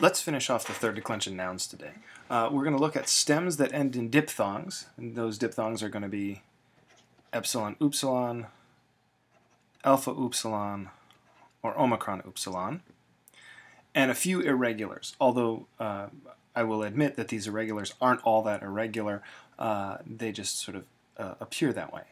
let's finish off the third declension nouns today. Uh, we're going to look at stems that end in diphthongs, and those diphthongs are going to be epsilon upsilon, alpha upsilon, or omicron upsilon, and a few irregulars, although uh, I will admit that these irregulars aren't all that irregular, uh, they just sort of uh, appear that way.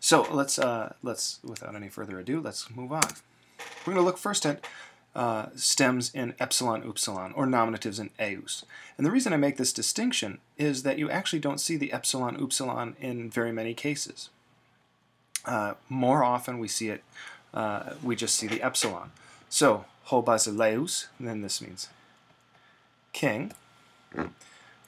So let's, uh, let's, without any further ado, let's move on. We're going to look first at uh, stems in epsilon upsilon, or nominatives in eus. And the reason I make this distinction is that you actually don't see the epsilon upsilon in very many cases. Uh, more often we see it, uh, we just see the epsilon. So, ho basileus, then this means king.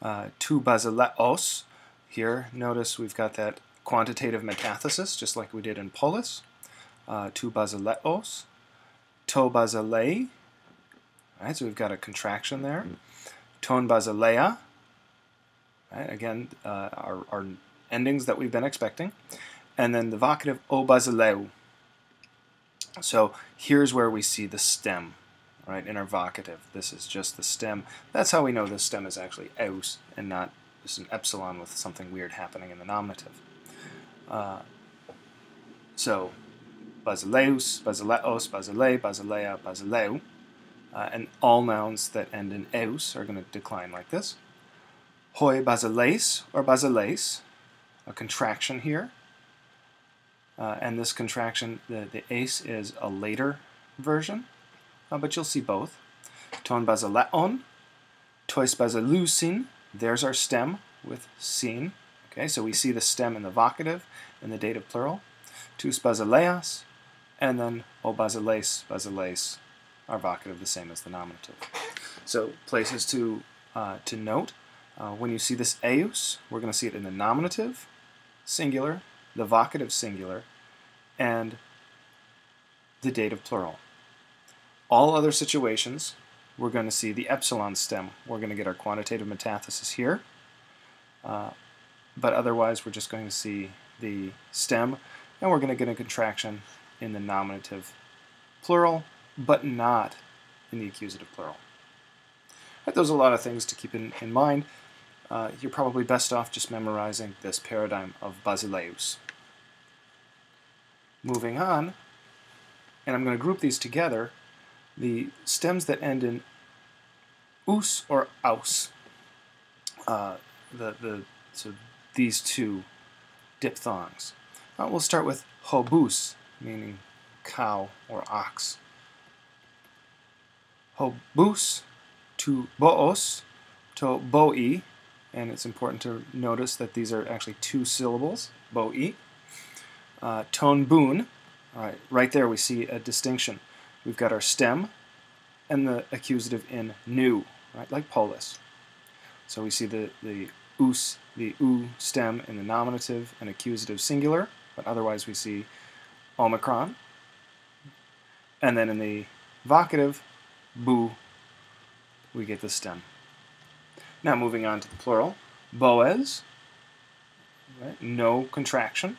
Uh, tu basileos, here notice we've got that quantitative metathesis, just like we did in polis. Uh, tu basileos to basilei. Right, so we've got a contraction there. Ton basilea. Right, again, uh, our, our endings that we've been expecting. And then the vocative o basileu. So here's where we see the stem, right, in our vocative. This is just the stem. That's how we know this stem is actually aus and not just an epsilon with something weird happening in the nominative. Uh, so basileus, basileos, basilei, basilea, basileu. Uh, and all nouns that end in eus are going to decline like this. Hoi basileis or basileis, a contraction here. Uh, and this contraction, the, the ace is a later version, uh, but you'll see both. Ton basileon, tois basileusin, there's our stem with sin. Okay, so we see the stem in the vocative and the dative plural. Tus basileas, and then O basileis, basileis are vocative the same as the nominative. So places to, uh, to note, uh, when you see this eus, we're going to see it in the nominative, singular, the vocative singular, and the dative plural. All other situations, we're going to see the epsilon stem. We're going to get our quantitative metathesis here. Uh, but otherwise, we're just going to see the stem, and we're going to get a contraction in the nominative plural, but not in the accusative plural. Right, those are a lot of things to keep in, in mind. Uh, you're probably best off just memorizing this paradigm of Basileus. Moving on, and I'm going to group these together, the stems that end in us or aus, uh, the, the, so these two diphthongs. Uh, we'll start with hobus, meaning cow or ox. Hobus to boos to boi, and it's important to notice that these are actually two syllables, boi. Uh, ton boon, all right, right there we see a distinction. We've got our stem and the accusative in new, right, like polis. So we see the, the us, the u stem in the nominative and accusative singular, but otherwise we see omicron. And then in the vocative, boo, we get the stem. Now moving on to the plural, boes, right? no contraction.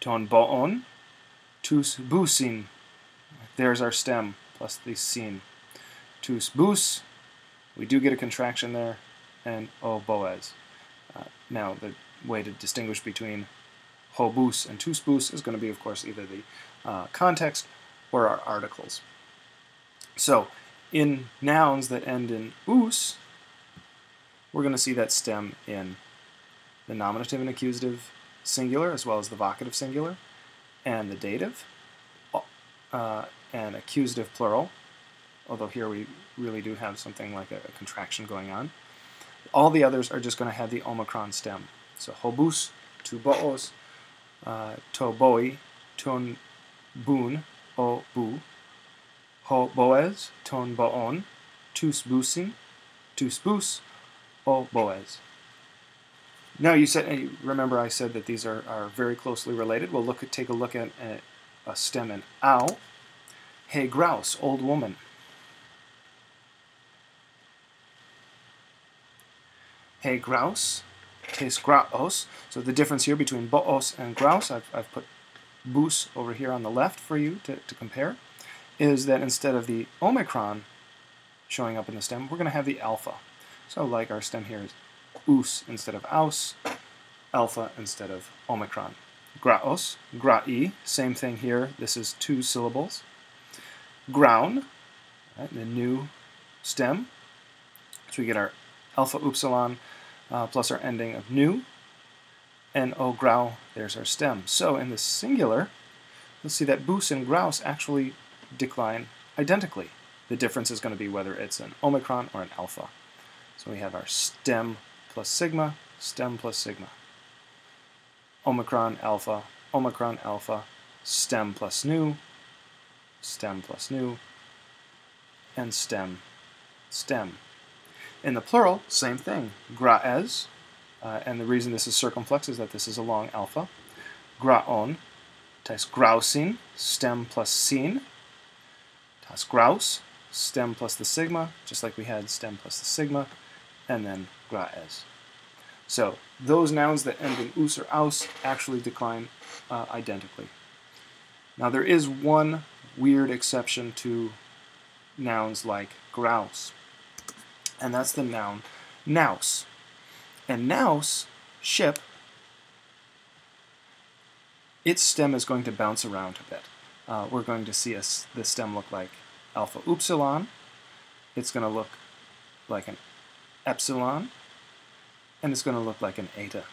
Ton boon, tus busin, there's our stem, plus the sin. Tus bus, we do get a contraction there, and o boes. Uh, now the way to distinguish between hobus and tusbus is going to be, of course, either the uh, context or our articles. So in nouns that end in us, we're going to see that stem in the nominative and accusative singular as well as the vocative singular and the dative uh, and accusative plural, although here we really do have something like a, a contraction going on. All the others are just going to have the omicron stem. So hobus, tu boos, uh, to boi, ton boon, o bu, ho boez, ton boon, tus busin, tus bus, o boez. Now you said, remember I said that these are, are very closely related. We'll look at, take a look at a, a stem in ow. Hey graus, old woman. Hey graus, tes graos. So the difference here between boos and graus, I've, I've put bus over here on the left for you to, to compare, is that instead of the omicron showing up in the stem, we're going to have the alpha. So like our stem here is us instead of aus, alpha instead of omicron. Graos, grai, same thing here. This is two syllables. Graun, right, the new stem. So we get our alpha upsilon uh, plus our ending of new. And o grau, there's our stem. So in the singular, you'll see that bus and graus actually decline identically. The difference is going to be whether it's an omicron or an alpha. So we have our stem plus sigma, stem plus sigma. Omicron alpha, Omicron alpha, stem plus nu, stem plus nu, and stem, stem. In the plural, same thing. Graes, uh, and the reason this is circumflex is that this is a long alpha. Graon, tas grausin, stem plus sin. Tas graus, stem plus the sigma, just like we had stem plus the sigma, and then graez. So those nouns that end in us or aus actually decline uh, identically. Now there is one weird exception to nouns like graus, and that's the noun naus. And naus, ship, its stem is going to bounce around a bit. Uh, we're going to see a, the stem look like alpha upsilon. It's going to look like an epsilon and it's going to look like an eta.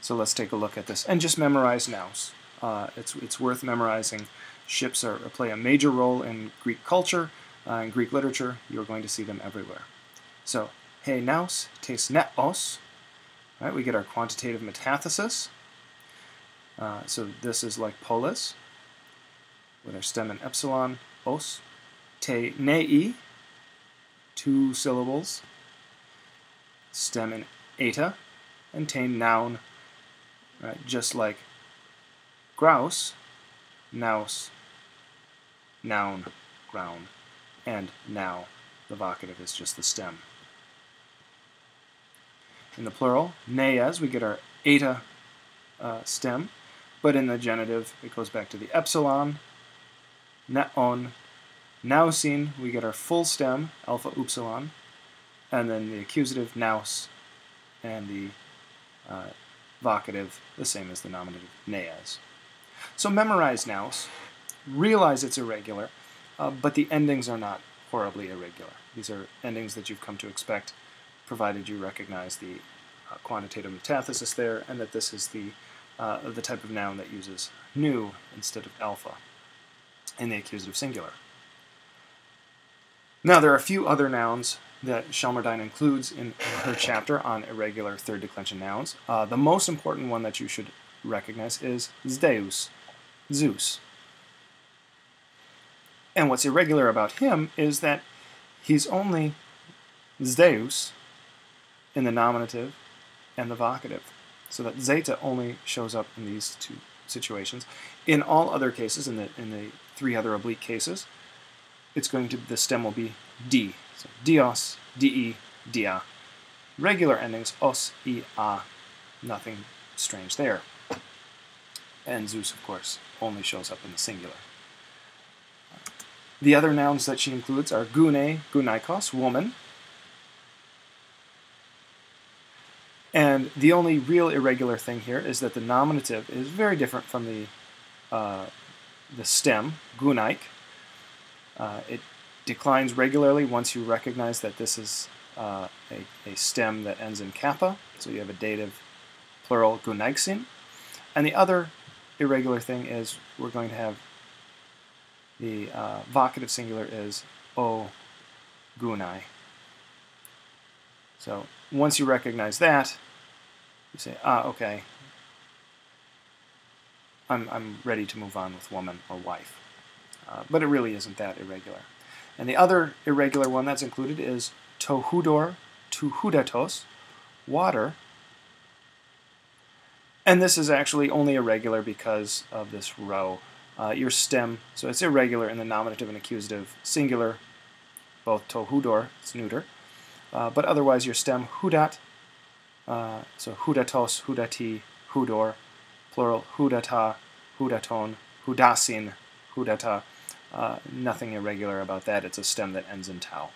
So let's take a look at this and just memorize naus. Uh, it's, it's worth memorizing. Ships are, play a major role in Greek culture, uh, in Greek literature. You're going to see them everywhere. So, he naus, tes neos. Right, we get our quantitative metathesis. Uh, so this is like polis, with our stem and epsilon, os. Te nei, two syllables, stem and eta, and tame naun, right? just like graus, naus, naun, graun, and now. The vocative is just the stem. In the plural, neas, we get our eta uh, stem, but in the genitive, it goes back to the epsilon, neon, nausin, we get our full stem, alpha upsilon, and then the accusative naus and the uh, vocative the same as the nominative neas. So memorize naus, realize it's irregular, uh, but the endings are not horribly irregular. These are endings that you've come to expect, provided you recognize the uh, quantitative metathesis there, and that this is the, uh, the type of noun that uses nu instead of alpha in the accusative singular. Now, there are a few other nouns that Shelmerdine includes in her chapter on irregular third declension nouns. Uh, the most important one that you should recognize is Zeus, Zeus. And what's irregular about him is that he's only Zeus in the nominative and the vocative. So that zeta only shows up in these two situations. In all other cases, in the in the three other oblique cases, it's going to the stem will be d. So dios, de, dia. Regular endings os, e, a. Nothing strange there. And Zeus, of course, only shows up in the singular. The other nouns that she includes are gune, gunaikos, woman. And the only real irregular thing here is that the nominative is very different from the, uh, the stem, gunaik. Uh, it declines regularly once you recognize that this is uh, a, a, stem that ends in kappa, so you have a dative plural gunaiksin. And the other irregular thing is we're going to have the uh, vocative singular is o gunai. So once you recognize that, you say, ah, okay, I'm, I'm ready to move on with woman or wife. Uh, but it really isn't that irregular. And the other irregular one that's included is tohudor tuhudatos, water. And this is actually only irregular because of this row. Uh, your stem, so it's irregular in the nominative and accusative singular, both tohudor, it's neuter, uh, but otherwise your stem hudat, uh, so hudatos, hudati, hudor, plural hudata, hudaton, hudasin, hudata, Uh, nothing irregular about that. It's a stem that ends in tau.